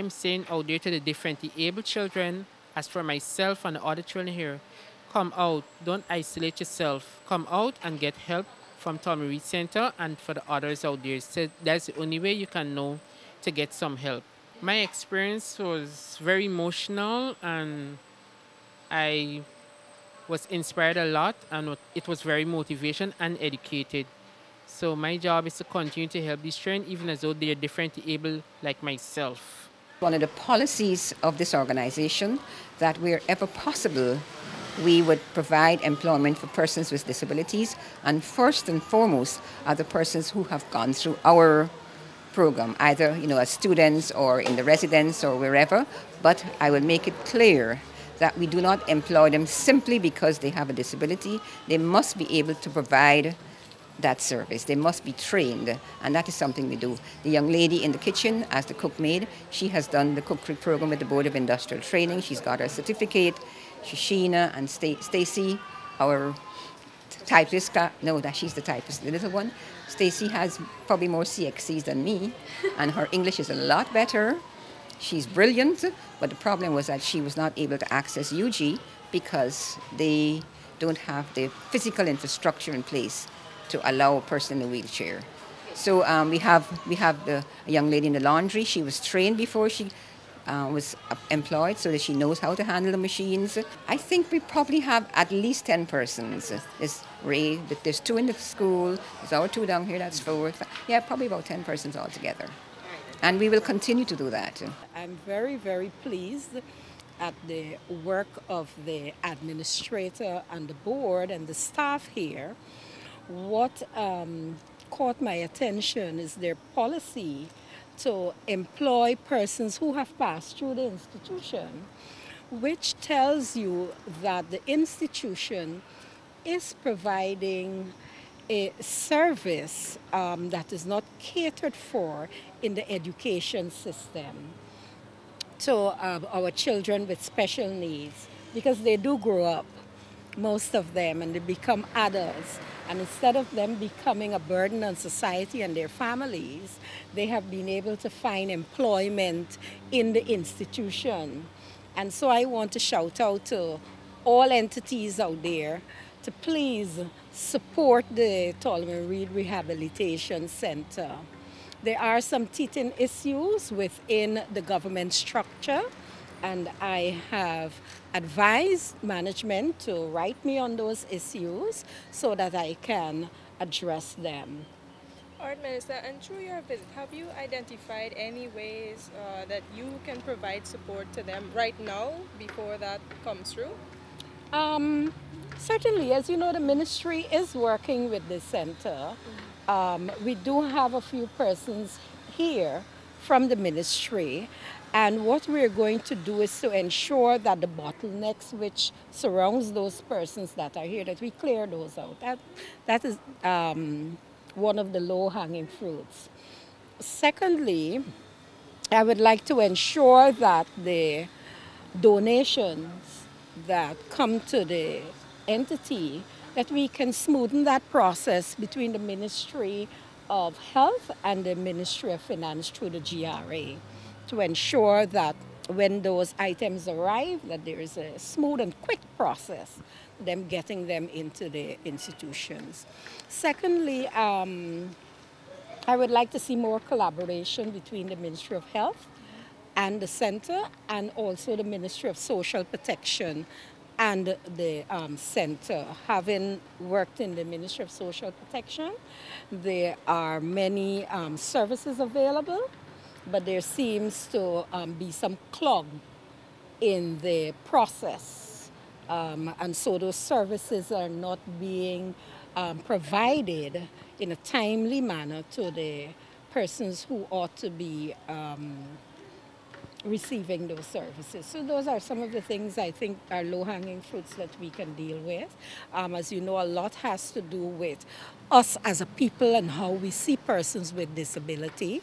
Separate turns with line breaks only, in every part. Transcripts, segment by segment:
I'm saying out there to the differently able children, as for myself and the other children here, come out. Don't isolate yourself. Come out and get help from Ptolemy Reid Center and for the others out there. So that's the only way you can know to get some help. My experience was very emotional and I was inspired a lot and it was very motivation and educated. So my job is to continue to help these children even as though they are differently able like myself.
One of the policies of this organization that wherever possible we would provide employment for persons with disabilities and first and foremost are the persons who have gone through our program, either you know as students or in the residence or wherever. But I will make it clear that we do not employ them simply because they have a disability. They must be able to provide that service. They must be trained, and that is something we do. The young lady in the kitchen, as the cook maid, she has done the cookery program with the Board of Industrial Training. She's got her certificate. Shishina and Stacy, our typist, uh, no, that she's the typist, the little one. Stacy has probably more CXCs than me, and her English is a lot better. She's brilliant, but the problem was that she was not able to access UG because they don't have the physical infrastructure in place to allow a person in a wheelchair. So um, we have we have the young lady in the laundry. She was trained before she uh, was employed so that she knows how to handle the machines. I think we probably have at least 10 persons. There's Ray, there's two in the school, there's our two down here, that's four. Yeah, probably about 10 persons altogether. And we will continue to do that.
I'm very, very pleased at the work of the administrator and the board and the staff here. What um, caught my attention is their policy to employ persons who have passed through the institution, which tells you that the institution is providing a service um, that is not catered for in the education system to uh, our children with special needs because they do grow up, most of them, and they become adults and instead of them becoming a burden on society and their families, they have been able to find employment in the institution. And so I want to shout out to all entities out there to please support the Ptolemy Reid Rehabilitation Center. There are some teething issues within the government structure and I have advised management to write me on those issues so that I can address them.
Right, Minister, and through your visit, have you identified any ways uh, that you can provide support to them right now before that comes through?
Um, certainly, as you know, the ministry is working with the center. Mm -hmm. um, we do have a few persons here from the ministry and what we're going to do is to ensure that the bottlenecks which surrounds those persons that are here, that we clear those out. That, that is um, one of the low-hanging fruits. Secondly, I would like to ensure that the donations that come to the entity, that we can smoothen that process between the Ministry of Health and the Ministry of Finance through the GRA to ensure that when those items arrive, that there is a smooth and quick process, them getting them into the institutions. Secondly, um, I would like to see more collaboration between the Ministry of Health and the center and also the Ministry of Social Protection and the um, center. Having worked in the Ministry of Social Protection, there are many um, services available but there seems to um, be some clog in the process. Um, and so those services are not being um, provided in a timely manner to the persons who ought to be um, receiving those services. So those are some of the things I think are low-hanging fruits that we can deal with. Um, as you know, a lot has to do with us as a people and how we see persons with disability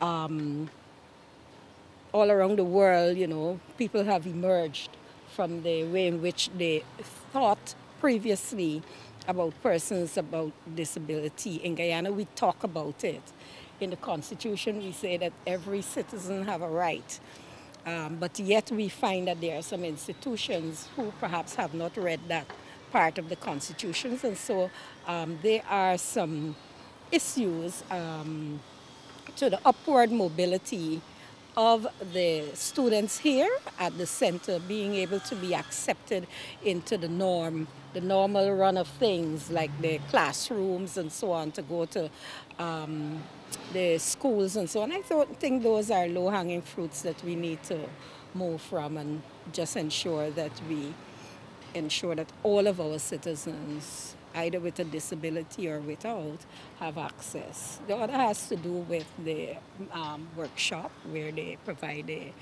um, all around the world, you know, people have emerged from the way in which they thought previously about persons about disability. In Guyana, we talk about it. In the Constitution we say that every citizen have a right. Um, but yet we find that there are some institutions who perhaps have not read that part of the constitutions, and so um, there are some issues um, to the upward mobility of the students here at the center being able to be accepted into the norm, the normal run of things like the classrooms and so on to go to um, the schools and so on. I thought, think those are low-hanging fruits that we need to move from and just ensure that we ensure that all of our citizens either with a disability or without, have access. The other has to do with the um, workshop where they provide the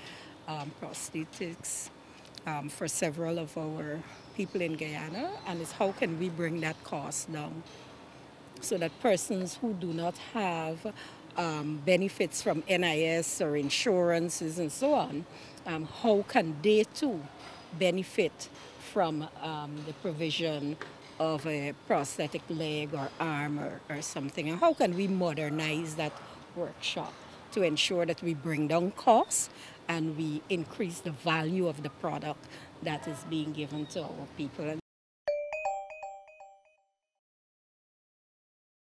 um, prosthetics um, for several of our people in Guyana, and it's how can we bring that cost down so that persons who do not have um, benefits from NIS or insurances and so on, um, how can they too benefit from um, the provision of a prosthetic leg or arm or, or something? And how can we modernize that workshop to ensure that we bring down costs and we increase the value of the product that is being given to our people?